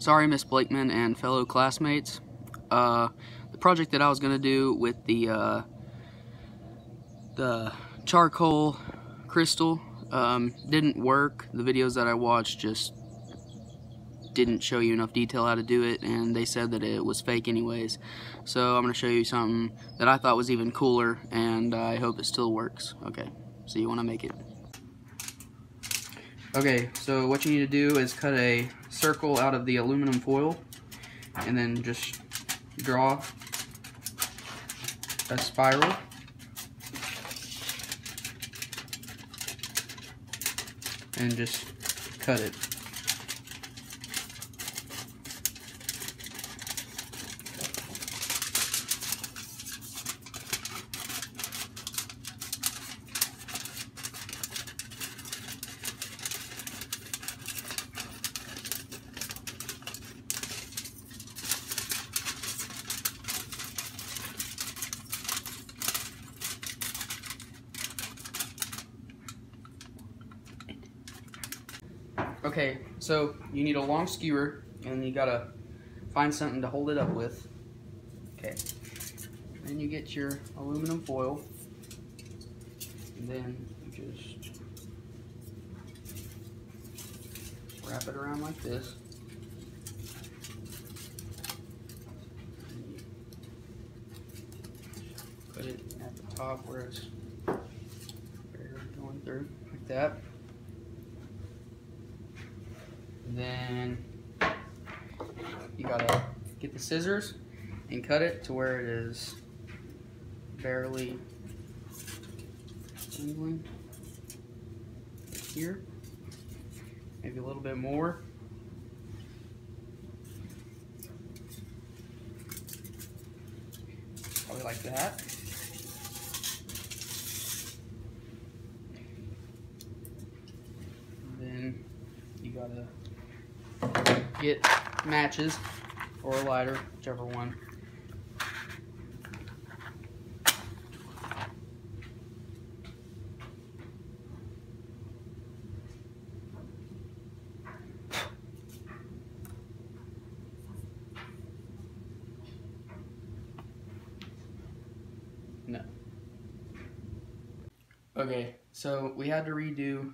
sorry Miss Blakeman and fellow classmates. Uh, the project that I was going to do with the, uh, the charcoal crystal um, didn't work. The videos that I watched just didn't show you enough detail how to do it and they said that it was fake anyways. So I'm going to show you something that I thought was even cooler and I hope it still works. Okay, so you want to make it. Okay, so what you need to do is cut a circle out of the aluminum foil and then just draw a spiral. And just cut it. Okay, so you need a long skewer and you gotta find something to hold it up with. Okay. Then you get your aluminum foil. And then you just wrap it around like this. Put it at the top where it's going through like that. Then you gotta get the scissors and cut it to where it is barely angling here. Maybe a little bit more. Probably like that. Then you gotta get matches or a lighter, whichever one. No. Okay, so we had to redo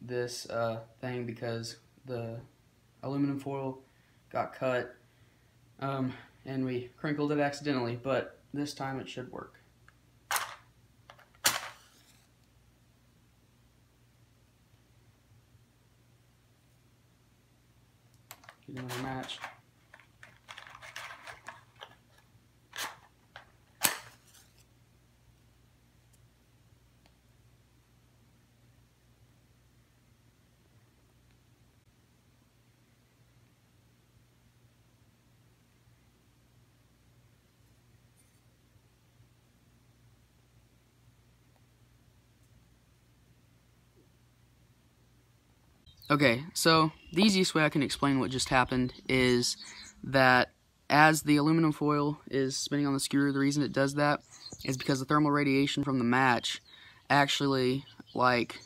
this uh, thing because the aluminum foil got cut um, and we crinkled it accidentally, but this time it should work. Get another match. Okay, so the easiest way I can explain what just happened is that as the aluminum foil is spinning on the skewer, the reason it does that is because the thermal radiation from the match actually like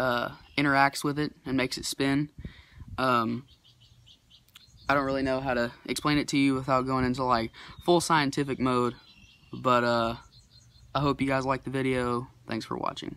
uh, interacts with it and makes it spin. Um, I don't really know how to explain it to you without going into like full scientific mode, but uh, I hope you guys like the video. Thanks for watching.